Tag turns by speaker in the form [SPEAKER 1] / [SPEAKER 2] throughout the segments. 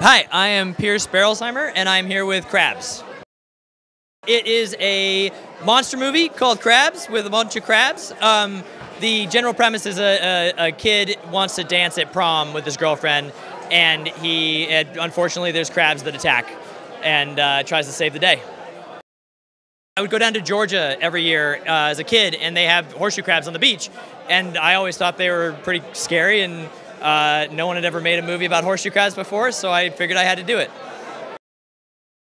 [SPEAKER 1] Hi, I am Pierce Berolzheimer, and I'm here with Crabs. It is a monster movie called Crabs with a bunch of crabs. Um, the general premise is a, a, a, kid wants to dance at prom with his girlfriend, and he and unfortunately there's crabs that attack, and uh, tries to save the day. I would go down to Georgia every year uh, as a kid, and they have horseshoe crabs on the beach, and I always thought they were pretty scary and uh, no one had ever made a movie about horseshoe crabs before, so I figured I had to do it.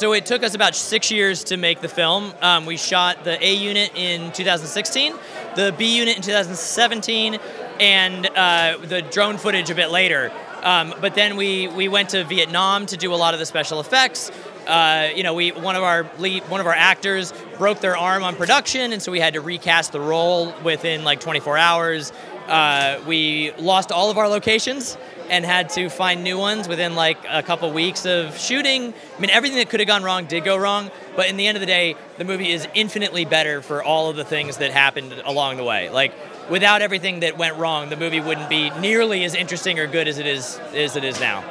[SPEAKER 1] So it took us about six years to make the film. Um, we shot the A unit in 2016, the B unit in 2017, and uh, the drone footage a bit later. Um, but then we, we went to Vietnam to do a lot of the special effects. Uh, you know, we one of our lead, one of our actors broke their arm on production, and so we had to recast the role within like 24 hours. Uh, we lost all of our locations and had to find new ones within like a couple weeks of shooting. I mean, everything that could have gone wrong did go wrong, but in the end of the day, the movie is infinitely better for all of the things that happened along the way. Like, without everything that went wrong, the movie wouldn't be nearly as interesting or good as it is as it is now.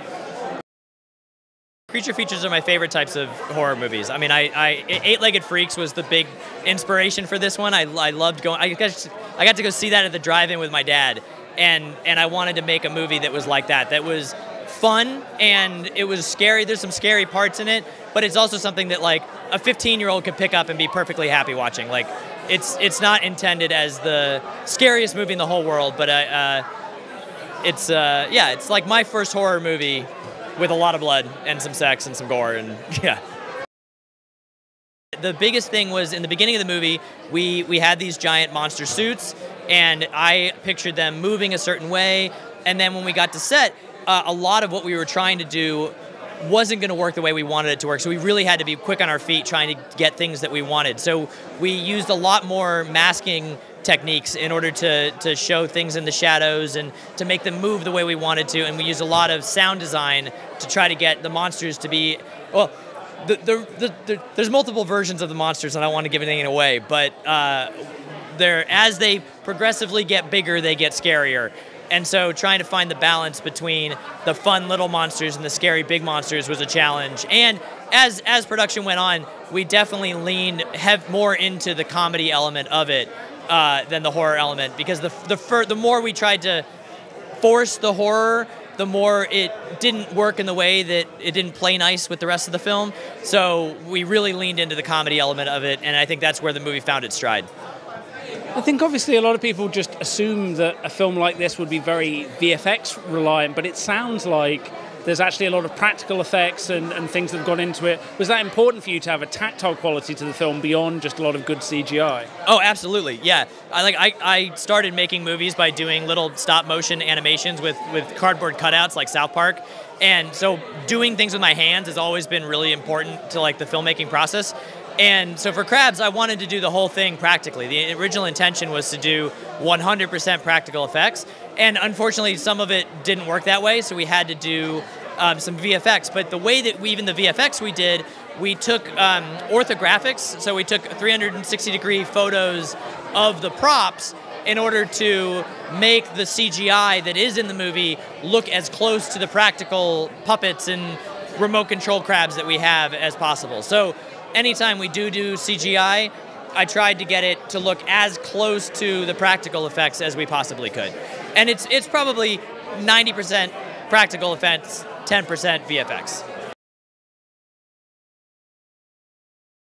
[SPEAKER 1] Creature features are my favorite types of horror movies. I mean, I, I Eight-Legged Freaks was the big inspiration for this one. I, I loved going. I got, I got to go see that at the drive-in with my dad, and and I wanted to make a movie that was like that. That was fun and it was scary. There's some scary parts in it, but it's also something that like a 15-year-old could pick up and be perfectly happy watching. Like, it's it's not intended as the scariest movie in the whole world, but uh, uh it's uh, yeah, it's like my first horror movie with a lot of blood and some sex and some gore and yeah. The biggest thing was in the beginning of the movie, we we had these giant monster suits, and I pictured them moving a certain way. And then when we got to set, uh, a lot of what we were trying to do wasn't going to work the way we wanted it to work. So we really had to be quick on our feet trying to get things that we wanted. So we used a lot more masking techniques in order to, to show things in the shadows and to make them move the way we wanted to. And we used a lot of sound design to try to get the monsters to be, well, the, the, the, there's multiple versions of the monsters, and I don't want to give anything away, but uh, as they progressively get bigger, they get scarier. And so trying to find the balance between the fun little monsters and the scary big monsters was a challenge. And as as production went on, we definitely leaned have more into the comedy element of it uh, than the horror element because the the fir- the more we tried to force the horror, the more it didn't work in the way that it didn't play nice with the rest of the film. So we really leaned into the comedy element of it, and I think that's where the movie found its stride.
[SPEAKER 2] I think obviously a lot of people just assume that a film like this would be very VFX reliant, but it sounds like there's actually a lot of practical effects and, and things that have gone into it. Was that important for you to have a tactile quality to the film beyond just a lot of good CGI?
[SPEAKER 1] Oh, absolutely. Yeah. I like I, I started making movies by doing little stop motion animations with, with cardboard cutouts like South Park. And so doing things with my hands has always been really important to like the filmmaking process. And so for Crabs, I wanted to do the whole thing practically. The original intention was to do 100% practical effects, and unfortunately, some of it didn't work that way. So we had to do um, some VFX. But the way that we even the VFX we did, we took um, orthographics. So we took 360 degree photos of the props in order to make the CGI that is in the movie look as close to the practical puppets and remote control crabs that we have as possible. So anytime we do do CGI, I tried to get it to look as close to the practical effects as we possibly could. And it's it's probably 90% practical effects, 10% VFX.